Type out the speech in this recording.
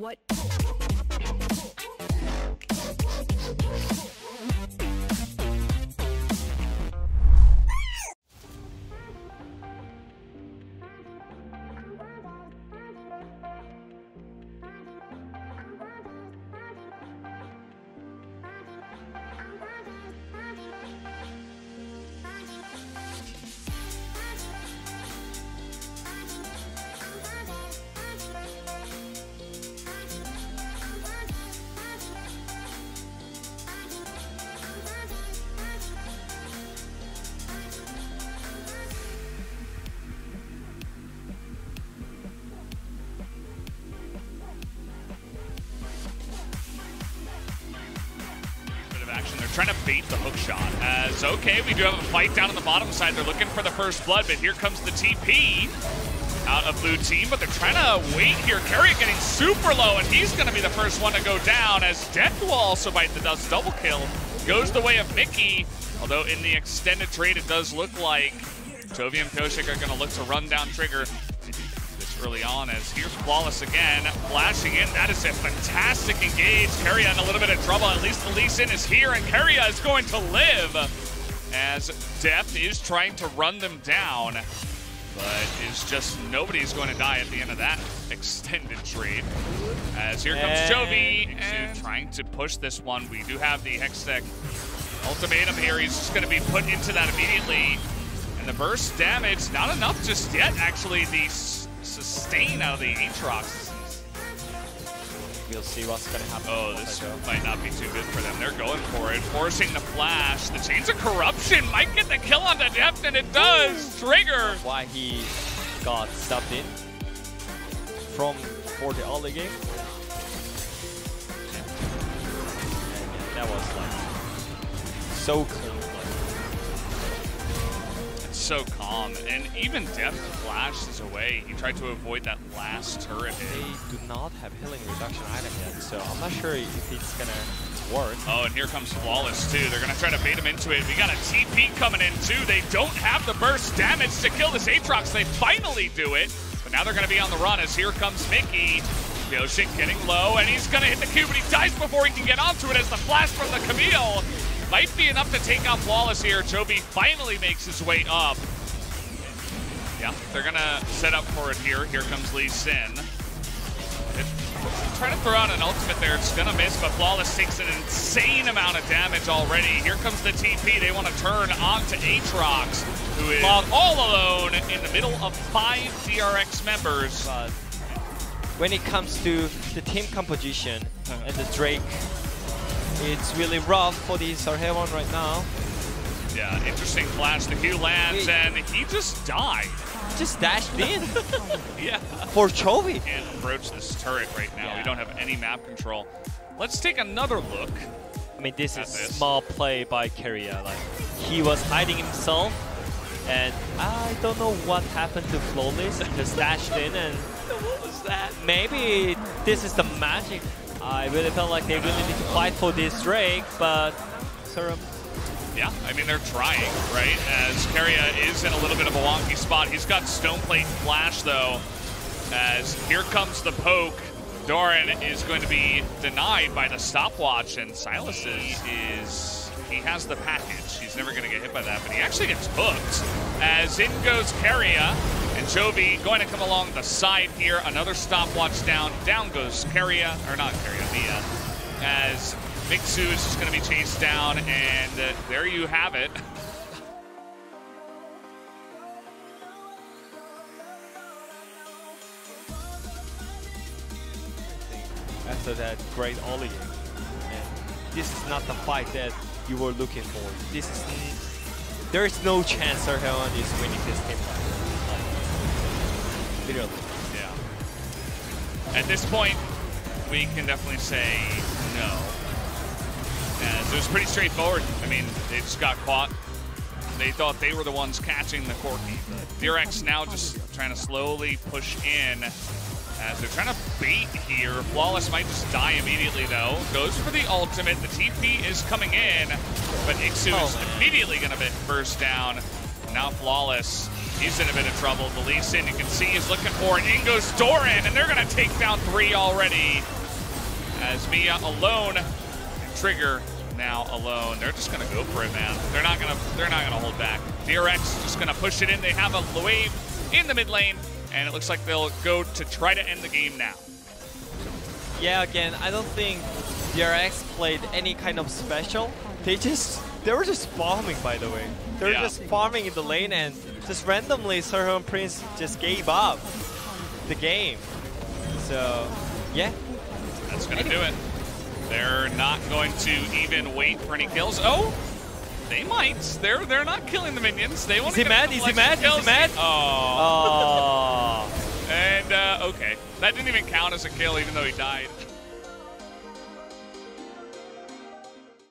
What? Bait the hook shot. As okay, we do have a fight down on the bottom side. They're looking for the first blood, but here comes the TP out of blue team. But they're trying to wait here. Carrier getting super low, and he's going to be the first one to go down. As Deft will also bite the dust. Double kill goes the way of Mickey. Although in the extended trade, it does look like Chovy and Pyosik are going to look to run down Trigger early on as here's Flawless again, flashing in. That is a fantastic engage. Keria in a little bit of trouble. At least the Lee Sin is here, and Keria is going to live as Deft is trying to run them down. But it's just nobody's going to die at the end of that extended trade. As here comes And- Chovy and trying to push this one. We do have the Hextech ultimatum here. He's just going to be put into that immediately. And the burst damage, not enough just yet, actually. The sustain out of the Aatrox. We'll see what's gonna happen. Oh, this might not be too good for them. They're going for it, forcing the flash. The Chains of Corruption might get the kill on the Deft, and it does. Trigger. Why he got subbed in from for the early game. And that was like so clean. So calm. And even Deft flashes away. He tried to avoid that last turret They do not have healing reduction item yet, so I'm not sure if it's gonna work. Oh, and here comes Flawless, too. They're going to try to bait him into it. We got a TP coming in, too. They don't have the burst damage to kill this Aatrox. They finally do it. But now they're going to be on the run as here comes Mickey. Yoshik getting low, and he's going to hit the cube, but he dies before he can get onto it as the flash from the Camille might be enough to take out Flawless here. Chovy finally makes his way up. Yeah, they're going to set up for it here. Here comes Lee Sin. It- Trying to throw out an ultimate there, it's gonna miss, but Flawless takes an insane amount of damage already. Here comes the TP, they want to turn onto Aatrox, who is all alone in the middle of five DRX members. But when it comes to the team composition uh-huh. and the Drake, it's really rough for the SeolHaeOne right now. Yeah, interesting flash, the Q lands, and he just died. Just dashed in Yeah. for Chovy. Can't approach this turret right now, we don't have any map control. Let's take another look. I mean, this is this. small play by Keria. Like he was hiding himself, and I don't know what happened to Flawless. He just dashed in, and What was that? maybe this is the magic. I really felt like they really need to fight for this Drake, but Serum Yeah, I mean, they're trying, right? As Keria is in a little bit of a wonky spot. He's got Stoneplate Flash, though, as here comes the poke. Doran is going to be denied by the stopwatch, and Sylas is, he has the package. He's never going to get hit by that, but he actually gets hooked. As in goes Keria, Chovy going to come along the side here. Another stopwatch down. Down goes Keria, or not Keria, Mia, as Mixu is just going to be chased down, and uh, there you have it. after that great Ollie. This is not the fight that you were looking for. This is there is no chance SeolHaeOne is winning this team Yeah. At this point, we can definitely say no. As it was pretty straightforward. I mean, they just got caught. They thought they were the ones catching the Corki. But DRX now just trying to slowly push in as they're trying to bait here. Flawless might just die immediately though. Goes for the ultimate. The TP is coming in, but Ixu Oh, is man. immediately going to burst down. Now Flawless, he's in a bit of trouble. Sin, you can see he's looking for an Ingo's Doran, and they're gonna take down three already. As Mia alone, Trigger now alone. They're just gonna go for it, man. They're not gonna they're not gonna hold back. DRX just gonna push it in. They have a wave in the mid lane, and it looks like they'll go to try to end the game now. Yeah, again, I don't think DRX played any kind of special. They just they were just farming by the way. They were Yeah. just farming in the lane and just randomly Serho and Prince just gave up the game. So yeah. That's gonna do it. They're not going to even wait for any kills. Oh, they might. They're they're not killing the minions. They want Is he to mad? Is he mad? Is he mad? Oh. Oh. And uh, okay, that didn't even count as a kill, even though he died.